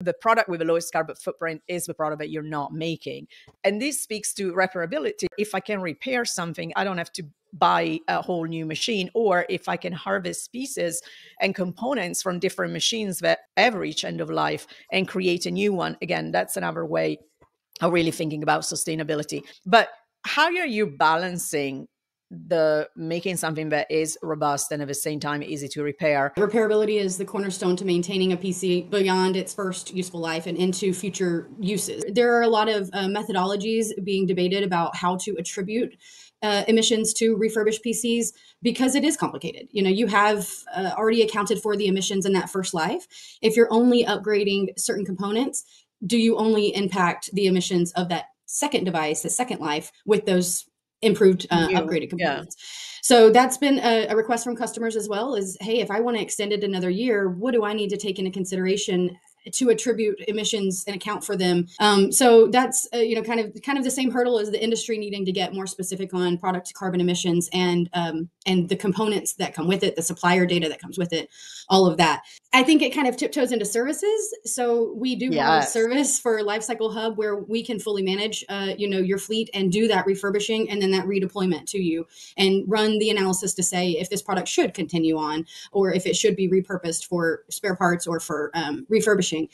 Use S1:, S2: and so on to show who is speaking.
S1: the product with the lowest carbon footprint is the product that you're not making. And this speaks to repairability. If I can repair something, I don't have to buy a whole new machine. Or if I can harvest pieces and components from different machines that have reached end of life and create a new one, again, that's another way of really thinking about sustainability. But how are you balancing the making something that is robust and at the same time easy to repair.
S2: Repairability is the cornerstone to maintaining a PC beyond its first useful life and into future uses. There are a lot of uh, methodologies being debated about how to attribute uh, emissions to refurbished PCs because it is complicated. You know, you have uh, already accounted for the emissions in that first life. If you're only upgrading certain components, do you only impact the emissions of that second device, the second life, with those improved uh, upgraded components. Yeah. So that's been a, a, request from customers as well is, hey, if I want to extend it another year, what do I need to take into consideration to attribute emissions and account for them. Um, so that's uh, you know kind of kind of the same hurdle as the industry needing to get more specific on product carbon emissions and um, and the components that come with it, the supplier data that comes with it, all of that. I think it kind of tiptoes into services. So we do yes. have a service for Lifecycle Hub where we can fully manage uh, you know your fleet and do that refurbishing and then that redeployment to you and run the analysis to say if this product should continue on or if it should be repurposed for spare parts or for um, refurbishing coaching